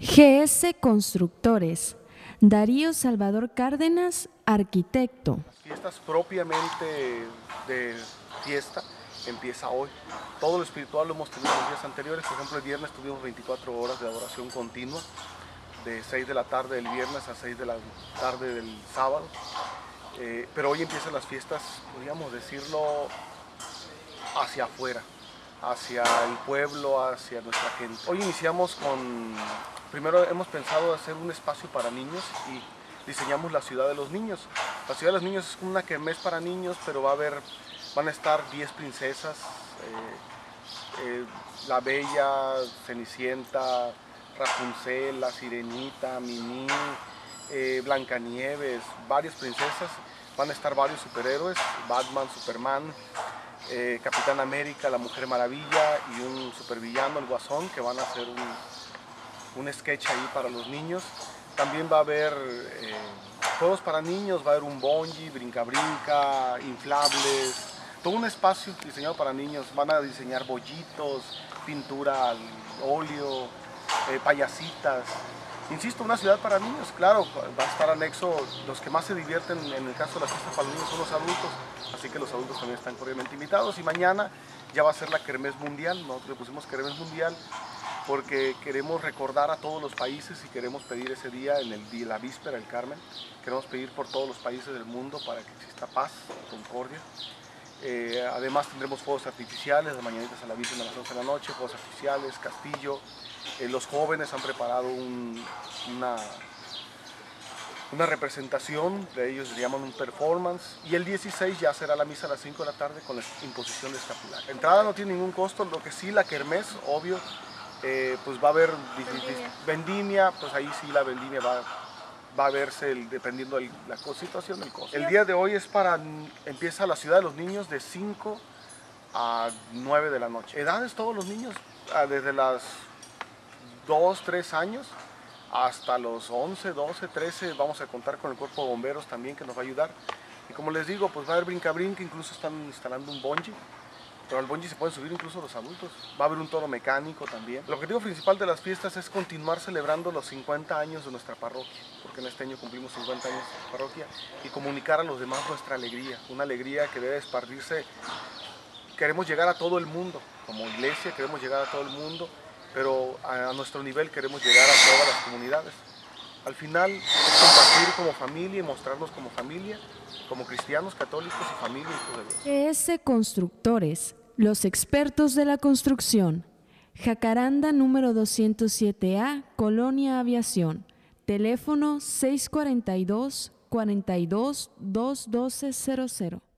GS Constructores. Darío Salvador Cárdenas, arquitecto. Las fiestas propiamente de fiesta empieza hoy. Todo lo espiritual lo hemos tenido los días anteriores. Por ejemplo, el viernes tuvimos 24 horas de adoración continua, de 6 de la tarde del viernes a 6 de la tarde del sábado. Eh, pero hoy empiezan las fiestas, podríamos decirlo, hacia afuera, hacia el pueblo, hacia nuestra gente. Hoy iniciamos con, primero hemos pensado hacer un espacio para niños y diseñamos la ciudad de los niños. La ciudad de los niños es una que mes para niños, pero va a haber, van a estar 10 princesas, eh, eh, la Bella, Cenicienta, Rapunzel, la Sirenita, Mimi, eh, Blancanieves, varias princesas, van a estar varios superhéroes, Batman, Superman, Capitán América, la Mujer Maravilla y un supervillano, el Guasón, que van a hacer un, un sketch ahí para los niños. También va a haber eh, juegos para niños, va a haber un bungee, brinca-brinca, inflables, todo un espacio diseñado para niños. Van a diseñar bollitos, pintura al óleo, eh, payasitas. Insisto, una ciudad para niños, claro, va a estar anexo, los que más se divierten en el caso de las fiestas para niños son los adultos, así que los adultos también están cordialmente invitados y mañana ya va a ser la Kermés Mundial, nosotros le pusimos Kermés Mundial porque queremos recordar a todos los países y queremos pedir ese día, en el día, la víspera del Carmen, queremos pedir por todos los países del mundo para que exista paz, concordia. Eh, además tendremos fuegos artificiales, las mañanitas a la Virgen a las 11 de la noche, fuegos artificiales, castillo. Eh, los jóvenes han preparado un, una, una representación, de ellos se llaman un performance. Y el 16 ya será la misa a las 5 de la tarde con la imposición de escapular. La entrada no tiene ningún costo, lo que sí la kermés, obvio, eh, pues va a haber vendimia. vendimia, pues ahí sí la vendimia va va a verse el, dependiendo de la situación del costo. El día de hoy es para, empieza la ciudad de los niños de 5 a 9 de la noche. Edades todos los niños, ah, desde las 2, 3 años hasta los 11, 12, 13, vamos a contar con el cuerpo de bomberos también que nos va a ayudar. Y como les digo, pues va a haber brinca-brinca, incluso están instalando un bungee pero al bungee se pueden subir incluso los adultos. Va a haber un toro mecánico también. El objetivo principal de las fiestas es continuar celebrando los 50 años de nuestra parroquia, porque en este año cumplimos 50 años de parroquia, y comunicar a los demás nuestra alegría, una alegría que debe esparcirse. Queremos llegar a todo el mundo, como iglesia queremos llegar a todo el mundo, pero a nuestro nivel queremos llegar a todas las comunidades. Al final es compartir como familia y mostrarnos como familia, como cristianos, católicos y familia. ES Constructores los expertos de la construcción. Jacaranda número 207A, Colonia Aviación. Teléfono 642 42 21200.